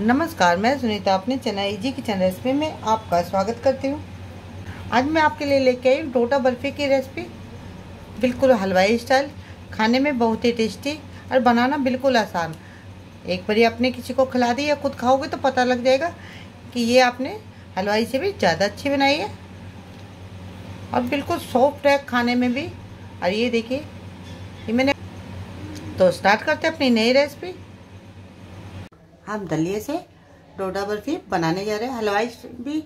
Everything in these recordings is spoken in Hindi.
नमस्कार, मैं सुनीता, अपने चेन्नई जी किचन रेसिपी में आपका स्वागत करती हूँ। आज मैं आपके लिए लेके आई डोटा बर्फ़ी की रेसिपी बिल्कुल हलवाई स्टाइल खाने में बहुत ही टेस्टी और बनाना बिल्कुल आसान। एक बार आपने किसी को खिला दी या खुद खाओगे तो पता लग जाएगा कि ये आपने हलवाई से भी ज़्यादा अच्छी बनाई है। और बिल्कुल सॉफ्ट है खाने में भी। और ये देखिए मैंने तो स्टार्ट करते हैं अपनी नई रेसिपी हम दलिए से डोडा बर्फ़ी बनाने जा रहे हैं। हलवाई भी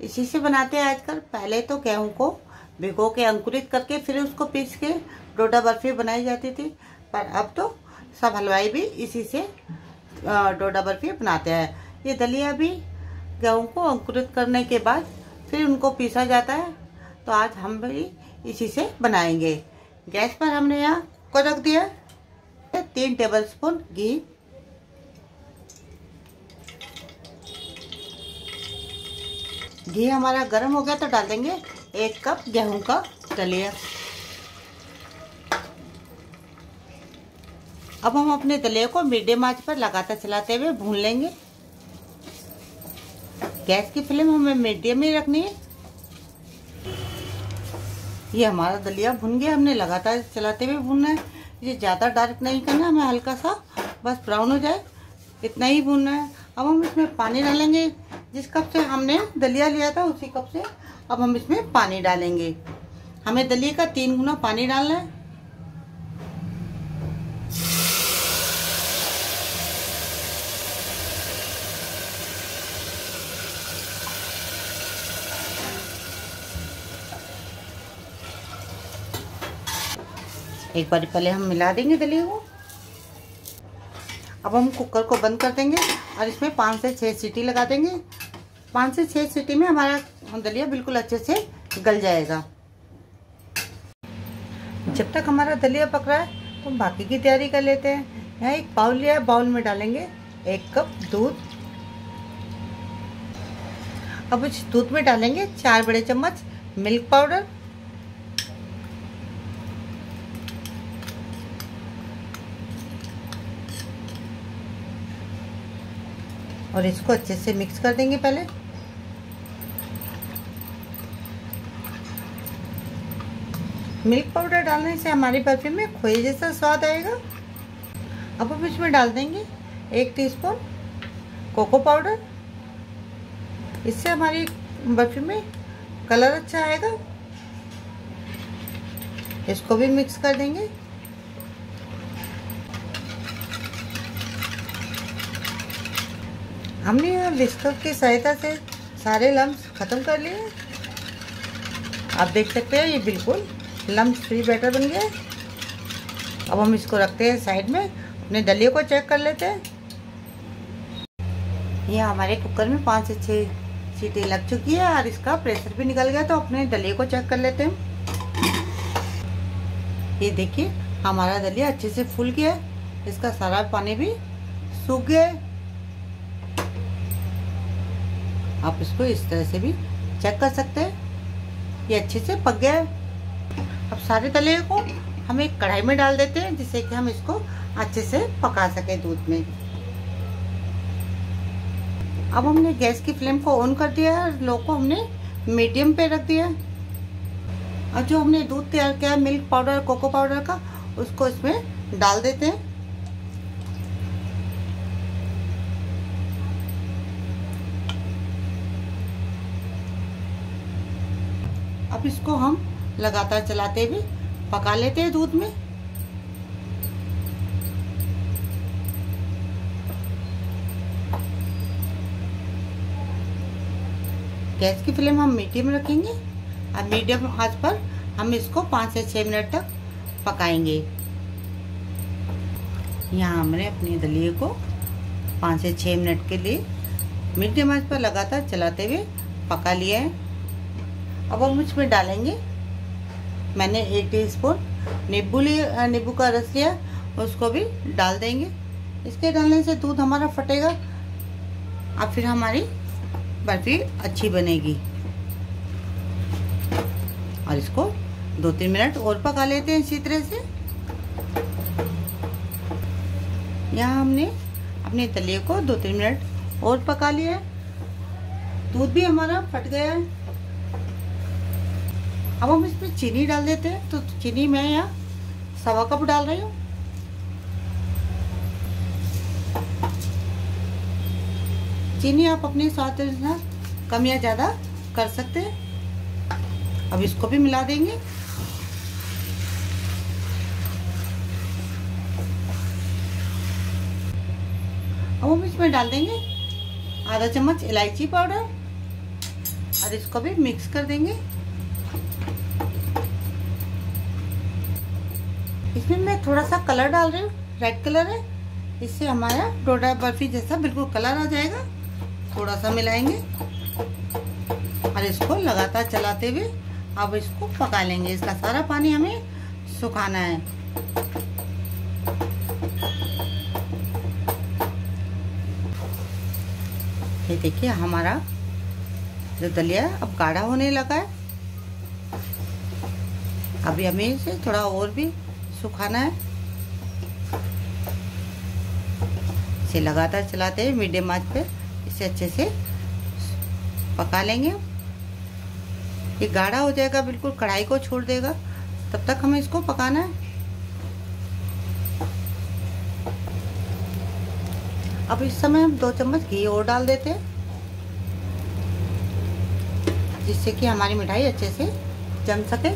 इसी से बनाते हैं आजकल। पहले तो गेहूँ को भिगो के अंकुरित करके फिर उसको पीस के डोडा बर्फ़ी बनाई जाती थी। पर अब तो सब हलवाई भी इसी से डोडा बर्फ़ी बनाते हैं। ये दलिया भी गेहूँ को अंकुरित करने के बाद फिर उनको पीसा जाता है। तो आज हम भी इसी से बनाएँगे। गैस पर हमने यहाँ को रख दिया तीन टेबल स्पून घी घी हमारा गर्म हो गया तो डाल देंगे एक कप गेहूँ का दलिया। अब हम अपने दलिया को मीडियम आँच पर लगातार चलाते हुए भून लेंगे। गैस की फ्लेम हमें मीडियम ही रखनी है। ये हमारा दलिया भुन गया, हमने लगातार चलाते हुए भूनना है। ये ज़्यादा डार्क नहीं करना, हमें हल्का सा बस ब्राउन हो जाए, इतना ही भूनना है। अब हम इसमें पानी डालेंगे। जिस कप से हमने दलिया लिया था, उसी कप से अब हम इसमें पानी डालेंगे। हमें दलिया का तीन गुना पानी डालना है। एक बार पहले हम मिला देंगे दलिया को। अब हम कुकर को बंद कर देंगे और इसमें पाँच से छः सीटी लगा देंगे। पाँच से छः सीटी में हमारा दलिया बिल्कुल अच्छे से गल जाएगा। जब तक हमारा दलिया पक रहा है तो बाकी की तैयारी कर लेते हैं। यहाँ एक बाउल लिया बाउल में डालेंगे एक कप दूध। अब इस दूध में डालेंगे चार बड़े चम्मच मिल्क पाउडर। और इसको अच्छे से मिक्स कर देंगे पहले। मिल्क पाउडर डालने से हमारी बर्फ़ी में खोए जैसा स्वाद आएगा। अब हम इसमें डाल देंगे एक टीस्पून कोको पाउडर इससे हमारी बर्फ़ी में कलर अच्छा आएगा। इसको भी मिक्स कर देंगे। हमने यहाँ विस्कर की सहायता से सारे लम्स ख़त्म कर लिए आप देख सकते हैं, ये बिल्कुल लम्स फ्री बैटर बन गया अब हम इसको रखते हैं साइड में, अपने दलिए को चेक कर लेते हैं। ये हमारे कुकर में पाँच से छः सीटें लग चुकी है और इसका प्रेशर भी निकल गया तो अपने दलिए को चेक कर लेते हैं ये देखिए, हमारा दलिया अच्छे से फूल गया इसका सारा पानी भी सूख गया आप इसको इस तरह से भी चेक कर सकते हैं। ये अच्छे से पक गया है। अब सारे तले को हम एक कढ़ाई में डाल देते हैं, जिससे कि हम इसको अच्छे से पका सके दूध में। अब हमने गैस की फ्लेम को ऑन कर दिया है लो को हमने मीडियम पे रख दिया और जो हमने दूध तैयार किया है, मिल्क पाउडर कोको पाउडर का, उसको इसमें डाल देते हैं। अब इसको हम लगातार चलाते हुए पका लेते हैं दूध में। गैस की फ्लेम हम मीडियम रखेंगे और मीडियम आँच पर हम इसको पाँच से छः मिनट तक पकाएँगे। यहाँ हमने अपने दलिए को पाँच से छः मिनट के लिए मीडियम आँच पर लगातार चलाते हुए पका लिया है। अब हम इसमें डालेंगे मैंने एक टी स्पून नींबू लिया नींबू का रस लिया, उसको भी डाल देंगे। इसके डालने से दूध हमारा फटेगा, और फिर हमारी बर्फ़ी अच्छी बनेगी। और इसको दो तीन मिनट और पका लेते हैं इसी तरह से। यहाँ हमने अपने तलिए को दो तीन मिनट और पका लिया है। दूध भी हमारा फट गया है। अब हम इसमें चीनी डाल देते हैं। तो चीनी मैं यहाँ सवा कप डाल रही हूँ। चीनी आप अपने स्वाद अनुसार कम या ज़्यादा कर सकते हैं। अब इसको भी मिला देंगे। अब हम इसमें डाल देंगे आधा चम्मच इलायची पाउडर। और इसको भी मिक्स कर देंगे। इसमें मैं थोड़ा सा कलर डाल रही हूँ। रेड कलर है। इससे हमारा डोडा बर्फ़ी जैसा बिल्कुल कलर आ जाएगा। थोड़ा सा मिलाएँगे। और इसको लगातार चलाते हुए अब इसको पका लेंगे। इसका सारा पानी हमें सुखाना है। ये देखिए, हमारा जो दलिया है, अब गाढ़ा होने लगा है। अभी हमें इसे थोड़ा और भी सुखाना है। इसे लगातार चलाते हैं मीडियम आँच पे इसे अच्छे से पका लेंगे। ये गाढ़ा हो जाएगा, बिल्कुल कढ़ाई को छोड़ देगा। तब तक हमें इसको पकाना है। अब इस समय हम दो चम्मच घी और डाल देते हैं, जिससे कि हमारी मिठाई अच्छे से जम सके।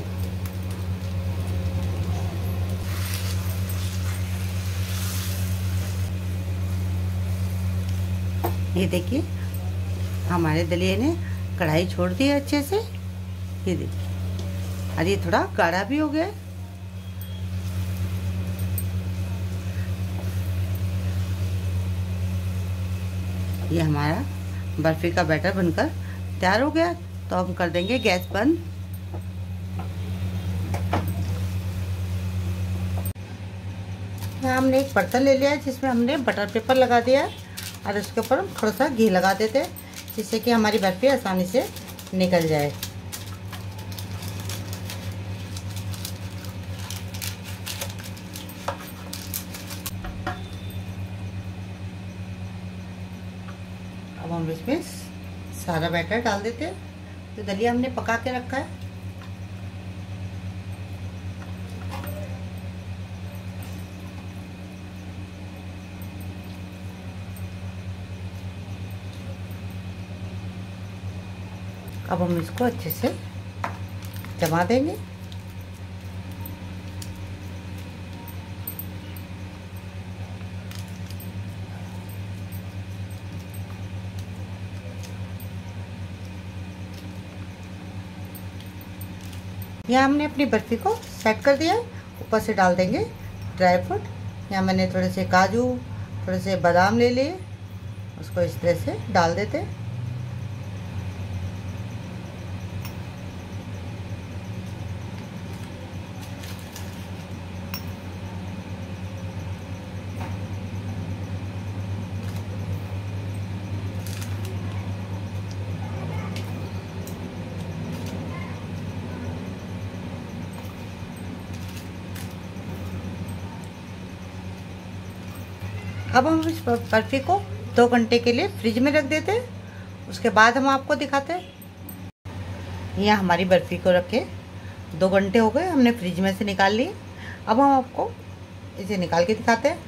ये देखिए, हमारे दलिए ने कढ़ाई छोड़ दी है अच्छे से। ये देखिए, और ये थोड़ा गाढ़ा भी हो गया ये हमारा बर्फ़ी का बैटर बनकर तैयार हो गया। तो हम कर देंगे गैस बंद। हमने एक बर्तन ले लिया जिसमें हमने बटर पेपर लगा दिया और उसके ऊपर हम थोड़ा सा घी लगा देते हैं, जिससे कि हमारी बर्फ़ी आसानी से निकल जाए। अब हम इसमें सारा बैटर डाल देते हैं। तो दलिया हमने पका के रखा है अब हम इसको अच्छे से जमा देंगे। यहाँ हमने अपनी बर्फ़ी को सेट कर दिया ऊपर से डाल देंगे ड्राई फ्रूट। यहाँ मैंने थोड़े से काजू, थोड़े से बादाम ले लिए। उसको इस तरह से डाल देते हैं। अब हम इस बर्फ़ी को दो घंटे के लिए फ्रिज में रख देते हैं। उसके बाद हम आपको दिखाते हैं। यह हमारी बर्फ़ी को रखे। दो घंटे हो गए, हमने फ्रिज में से निकाल ली अब हम आपको इसे निकाल के दिखाते हैं।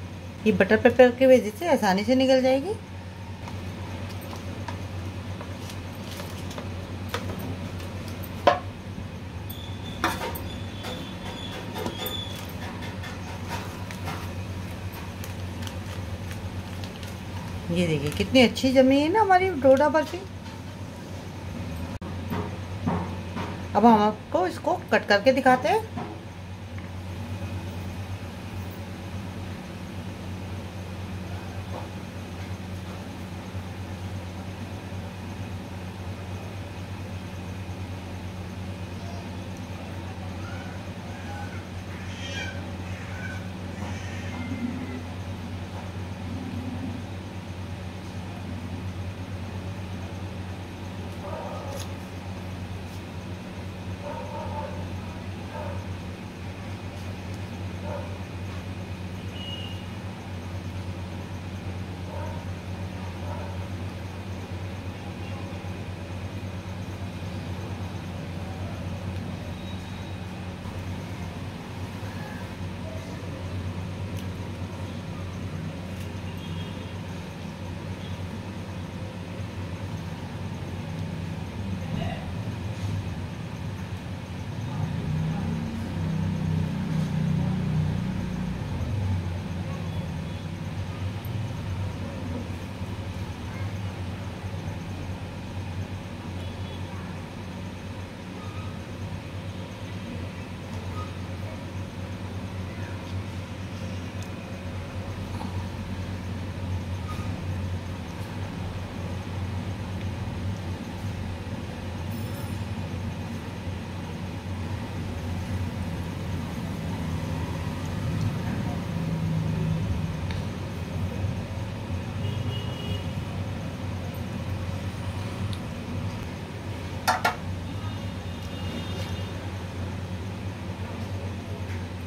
ये बटर पेपर की वजह से आसानी से निकल जाएगी। ये देखिए, कितनी अच्छी जमी है ना हमारी डोडा बर्फ़ी अब हम आपको इसको कट करके दिखाते हैं।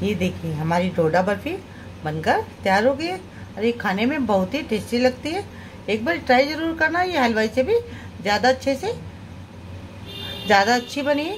ये देखिए, हमारी डोडा बर्फ़ी बनकर तैयार हो गई है। और ये खाने में बहुत ही टेस्टी लगती है। एक बार ट्राई ज़रूर करना, ये हलवाई से भी ज़्यादा अच्छे से, ज़्यादा अच्छी बनी है।